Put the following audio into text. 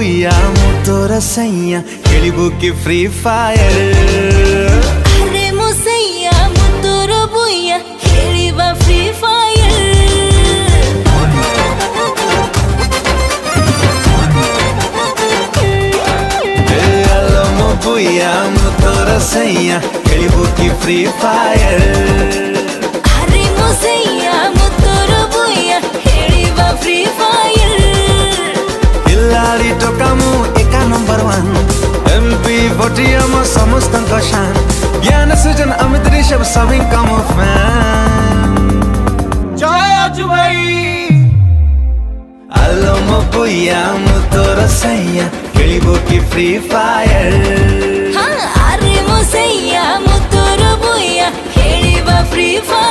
aleluia Motora senha, kelibuk free fire Aremo senha, motora buia Keliba free fire Buia, motora senha, kelibuk free fire टोका मु एक number 1 MP बटिया म समस्त कशान ज्ञान सृजन अमित ऋषभ सभी का फैन जय अजबई आलो म पुया मु तो रसैया खेलबो की फ्री फायर हां आरे मु सैया मु तो रबुया खेलबा फ्री फायर